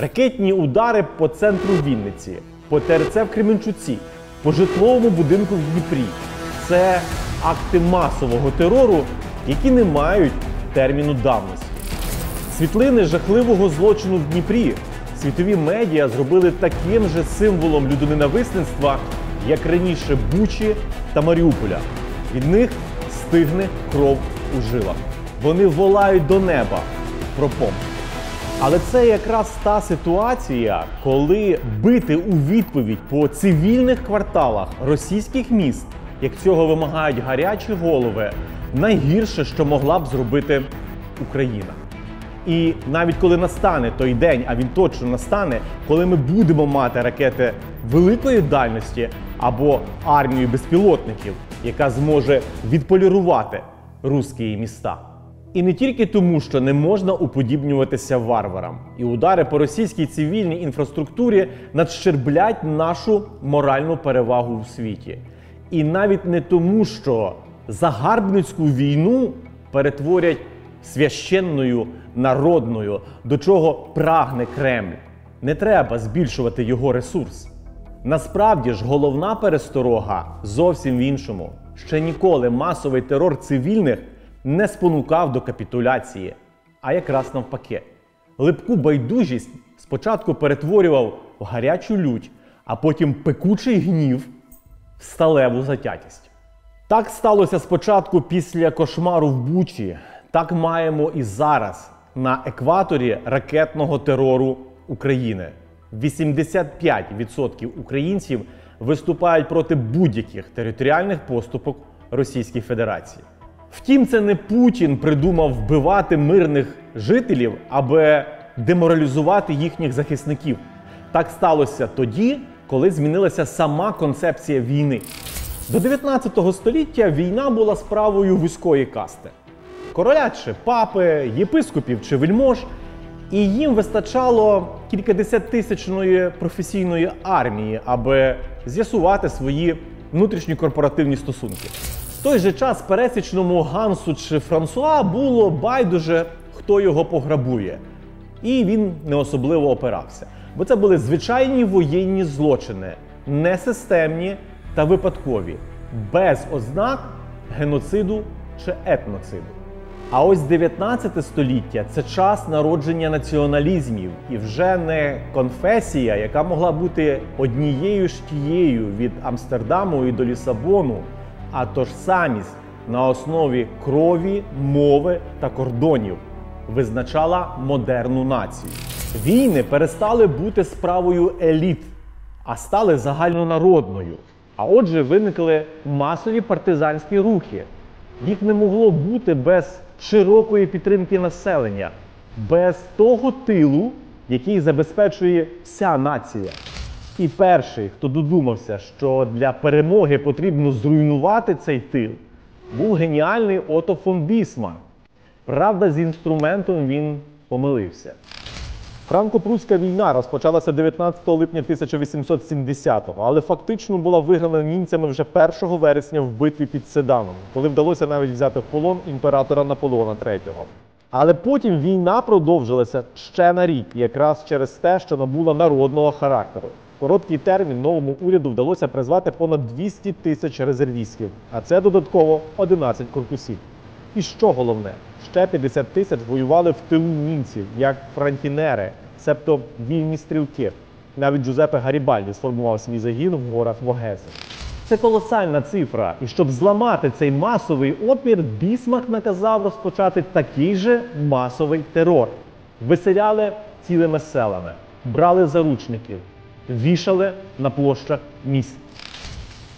Ракетні удари по центру Вінниці, по ТРЦ в Кременчуці, по житловому будинку в Дніпрі. Це акти масового терору, які не мають терміну давності. Світлини жахливого злочину в Дніпрі світові медіа зробили таким же символом людоненависництва, як раніше Бучі та Маріуполя. Від них стигне кров у жилах. Вони волають до неба про помсту. Але це якраз та ситуація, коли бити у відповідь по цивільних кварталах російських міст, як цього вимагають гарячі голови, найгірше, що могла б зробити Україна. І навіть коли настане той день, а він точно настане, коли ми будемо мати ракети великої дальності або армію безпілотників, яка зможе відполірувати русські міста. І не тільки тому, що не можна уподібнюватися варварам, і удари по російській цивільній інфраструктурі надщерблять нашу моральну перевагу у світі. І навіть не тому, що загарбницьку війну перетворять священною народною, до чого прагне Кремль. Не треба збільшувати його ресурс. Насправді ж головна пересторога зовсім в іншому. Ще ніколи масовий терор цивільних не спонукав до капітуляції, а якраз навпаки. Липку байдужість спочатку перетворював в гарячу лють, а потім пекучий гнів в сталеву затятість. Так сталося спочатку після кошмару в Бучі. Так маємо і зараз на екваторі ракетного терору України. 85% українців виступають проти будь-яких територіальних поступок Російської Федерації. Втім, це не Путін придумав вбивати мирних жителів, аби деморалізувати їхніх захисників. Так сталося тоді, коли змінилася сама концепція війни. До 19 століття війна була справою вузької касти. Короля чи папи, єпископів чи вельмож, і їм вистачало кількадесяттисячної професійної армії, аби з'ясувати свої внутрішні корпоративні стосунки. Той же час пересічному Гансу чи Франсуа було байдуже, хто його пограбує, і він не особливо опирався. Бо це були звичайні воєнні злочини, несистемні та випадкові, без ознак геноциду чи етноциду. А ось 19 століття це час народження націоналізмів, і вже не конфесія, яка могла бути однією ж тією від Амстердаму і до Лісабону, а то ж самість на основі крові, мови та кордонів визначала модерну націю. Війни перестали бути справою еліт, а стали загальнонародною. А отже, виникли масові партизанські рухи. Їх не могло бути без широкої підтримки населення, без того тилу, який забезпечує вся нація. І перший, хто додумався, що для перемоги потрібно зруйнувати цей тил, був геніальний Ото фон Бісмарк. Правда, з інструментом він помилився. Франко-прусська війна розпочалася 19 липня 1870-го, але фактично була виграна німцями вже 1 вересня в битві під Седаном, коли вдалося навіть взяти в полон імператора Наполеона III. Але потім війна продовжилася ще на рік, якраз через те, що набула народного характеру. Короткий термін новому уряду вдалося призвати понад 200 тисяч резервістів, а це додатково 11 корпусів. І що головне, ще 50 тисяч воювали в тилу німців, як франтінери, себто вільні стрілки. Навіть Джузепе Гарібальді сформував свій загін в горах Вогези. Це колосальна цифра. І щоб зламати цей масовий опір, Бісмак наказав розпочати такий же масовий терор. Виселяли цілими селами, брали заручників, вішали на площах міст.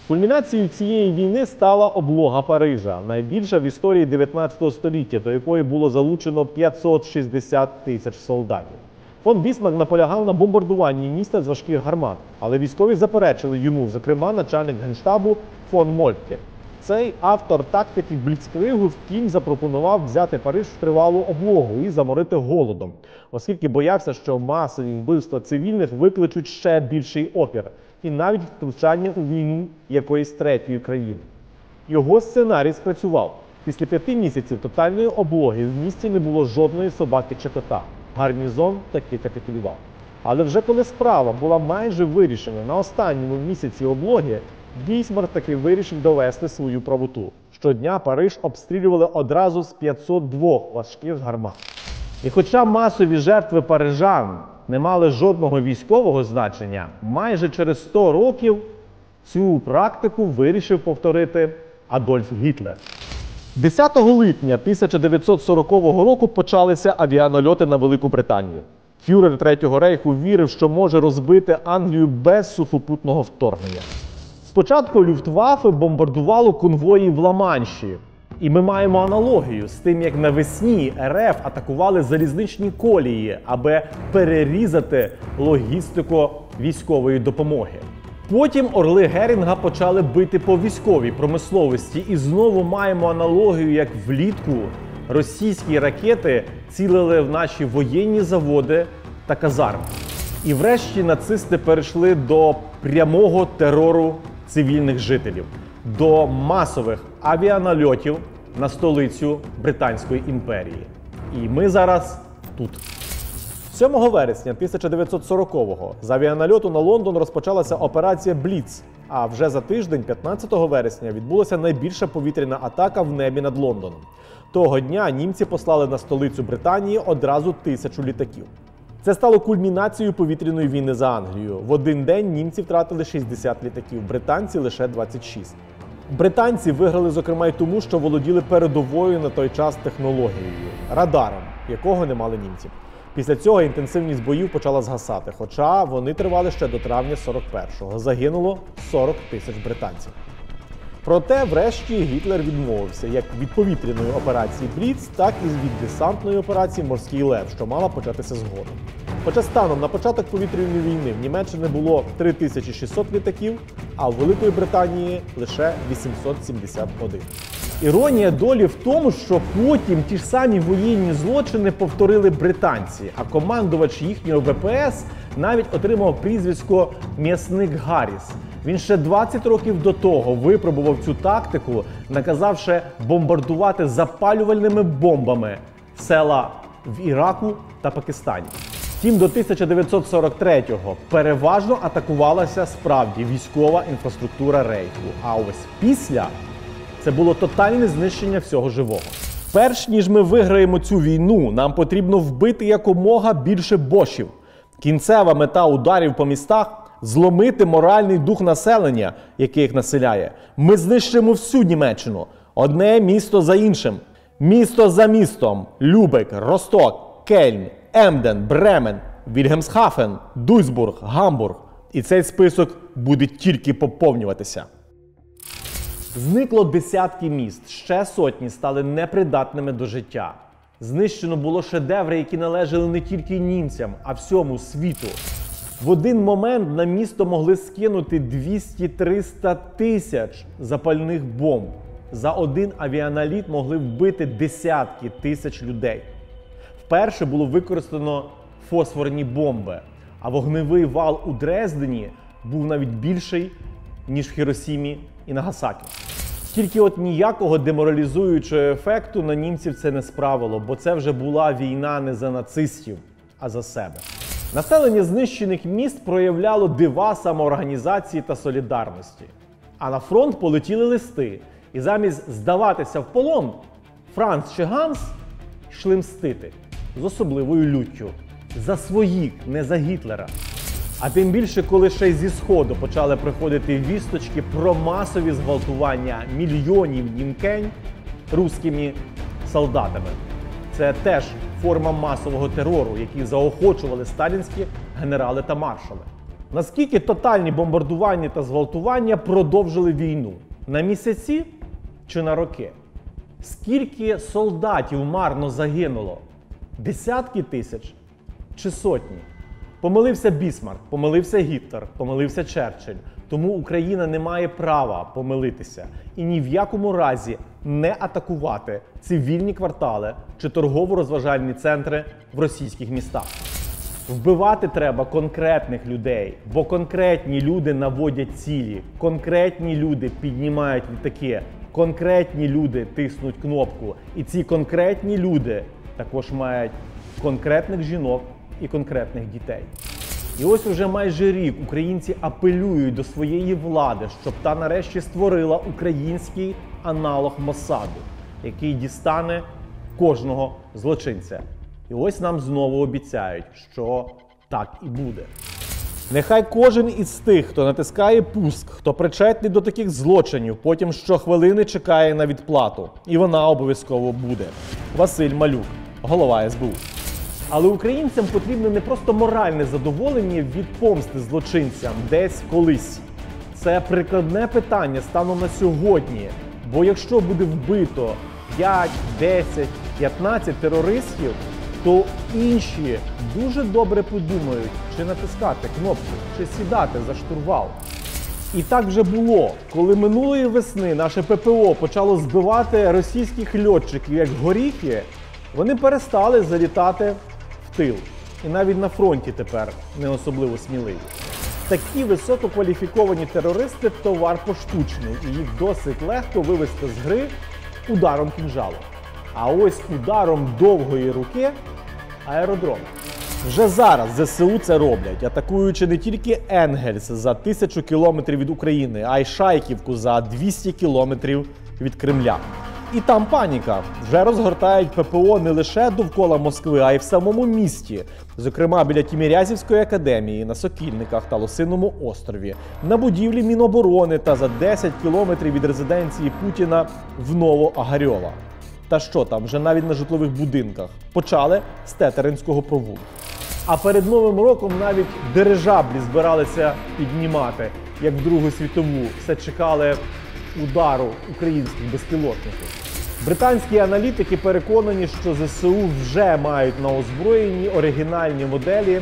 Кульмінацією цієї війни стала облога Парижа, найбільша в історії 19 століття, до якої було залучено 560 тисяч солдатів. Фон Бісмарк наполягав на бомбардуванні міста з важких гармат, але військові заперечили йому, зокрема, начальник генштабу фон Мольтке. Цей автор тактики Бліцкригу втім запропонував взяти Париж в тривалу облогу і заморити голодом, оскільки боявся, що масові вбивства цивільних викличуть ще більший опір і навіть втручання у війну якоїсь третьої країни. Його сценарій спрацював. Після п'яти місяців тотальної облоги в місті не було жодної собаки чи кота. Гарнізон таки капітулював. Але вже коли справа була майже вирішена на останньому місяці облоги, Бісмарк таки вирішив довести свою правоту. Щодня Париж обстрілювали одразу з 502 важких гармат. І хоча масові жертви парижан не мали жодного військового значення, майже через 100 років цю практику вирішив повторити Адольф Гітлер. 10 липня 1940 року почалися авіанальоти на Велику Британію. Фюрер Третього рейху вірив, що може розбити Англію без сухопутного вторгнення. Спочатку Люфтваффе бомбардувало конвої в Ла-Манші. І ми маємо аналогію з тим, як навесні РФ атакували залізничні колії, аби перерізати логістику військової допомоги. Потім орли Герінга почали бити по військовій промисловості, і знову маємо аналогію, як влітку російські ракети цілили в наші воєнні заводи та казарми. І врешті нацисти перейшли до прямого терору цивільних жителів, до масових авіанальотів на столицю Британської імперії. І ми зараз тут. 7 вересня 1940-го з авіанальоту на Лондон розпочалася операція Бліц. А вже за тиждень, 15 вересня, відбулася найбільша повітряна атака в небі над Лондоном. Того дня німці послали на столицю Британії одразу тисячу літаків. Це стало кульмінацією повітряної війни за Англію. В один день німці втратили 60 літаків, британці лише 26. Британці виграли, зокрема, й тому, що володіли передовою на той час технологією радаром, якого не мали німці. Після цього інтенсивність боїв почала згасати, хоча вони тривали ще до травня 41-го. Загинуло 40 тисяч британців. Проте, врешті, Гітлер відмовився як від повітряної операції Бліц, так і від десантної операції Морський Лев, що мала початися згодом. Хоча станом на початок повітряної війни в Німеччині було 3600 літаків, а в Великої Британії лише 871. Іронія долі в тому, що потім ті ж самі воєнні злочини повторили британці, а командувач їхнього ВПС навіть отримав прізвисько М'ясник Гарріс. Він ще 20 років до того випробував цю тактику, наказавши бомбардувати запалювальними бомбами села в Іраку та Пакистані. Втім, до 1943-го переважно атакувалася справді військова інфраструктура рейху. А ось після це було тотальне знищення всього живого. Перш ніж ми виграємо цю війну, нам потрібно вбити якомога більше бошів. Кінцева мета ударів по містах зломити моральний дух населення, яке їх населяє. Ми знищимо всю Німеччину, одне місто за іншим, місто за містом: Любек, Росток, Кельн, Емден, Бремен, Вільгемсхафен, Дуйсбург, Гамбург. І цей список буде тільки поповнюватися. Зникло десятки міст, ще сотні стали непридатними до життя. Знищено було шедеври, які належали не тільки німцям, а всьому світу. В один момент на місто могли скинути 200-300 тисяч запальних бомб. За один авіаналіт могли вбити десятки тисяч людей. Вперше було використано фосфорні бомби, а вогневий вал у Дрездені був навіть більший, ніж в Хіросімі і Нагасакі. Тільки от ніякого деморалізуючого ефекту на німців це не справило, бо це вже була війна не за нацистів, а за себе. Населення знищених міст проявляло дива самоорганізації та солідарності. А на фронт полетіли листи, і замість здаватися в полон, Франц чи Ганс йшли мстити з особливою люттю за своїх, не за Гітлера. А тим більше, коли ще й зі сходу почали приходити вісточки про масові зґвалтування мільйонів німкень руськими солдатами. Це теж форма масового терору, які заохочували сталінські генерали та маршали. Наскільки тотальні бомбардування та зґвалтування продовжили війну? На місяці чи на роки? Скільки солдатів марно загинуло? Десятки тисяч чи сотні? Помилився Бісмарк, помилився Гітлер, помилився Черчилль. Тому Україна не має права помилитися і ні в якому разі не атакувати цивільні квартали чи торгово-розважальні центри в російських містах. Вбивати треба конкретних людей, бо конкретні люди наводять цілі, конкретні люди піднімають літаки, конкретні люди тиснуть кнопку. І ці конкретні люди також мають конкретних жінок і конкретних дітей. І ось уже майже рік українці апелюють до своєї влади, щоб та нарешті створила український аналог Мосаду, який дістане кожного злочинця. І ось нам знову обіцяють, що так і буде. Нехай кожен із тих, хто натискає пуск, хто причетний до таких злочинів, потім щохвилини чекає на відплату. І вона обов'язково буде. Василь Малюк, голова СБУ. Але українцям потрібне не просто моральне задоволення від помсти злочинцям десь колись. Це прикладне питання станом на сьогодні. Бо якщо буде вбито 5, 10, 15 терористів, то інші дуже добре подумають, чи натискати кнопку, чи сідати за штурвал. І так вже було, коли минулої весни наше ППО почало збивати російських льотчиків як горіхи, вони перестали залітати тил. І навіть на фронті тепер не особливо сміливі. Такі висококваліфіковані терористи товар поштучний, і їх досить легко вивести з гри ударом кінжалу. А ось ударом довгої руки аеродром. Вже зараз ЗСУ це роблять, атакуючи не тільки Енгельс за тисячу кілометрів від України, а й Шайківку за 200 кілометрів від Кремля. І там паніка. Вже розгортають ППО не лише довкола Москви, а й в самому місті, зокрема біля Тімірязівської академії, на Сокільниках та Лосиному острові, на будівлі Міноборони та за 10 кілометрів від резиденції Путіна в Новоагарьова. Та що там, вже навіть на житлових будинках почали з Тетеринського провулку. А перед Новим роком навіть дирижаблі збиралися піднімати, як в Другу світову. Все чекали удару українських безпілотників. Британські аналітики переконані, що ЗСУ вже мають на озброєнні оригінальні моделі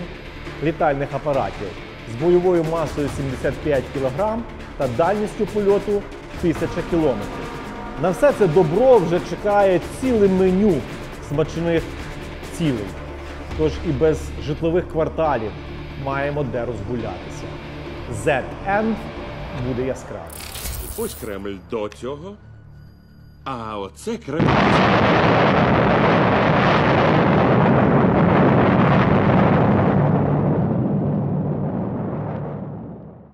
літальних апаратів з бойовою масою 75 кг та дальністю польоту 1000 км. На все це добро вже чекає ціле меню смачних цілей. Тож і без житлових кварталів маємо де розгулятися. Z-End буде яскравий. Ось Кремль до цього. А оце Кремль.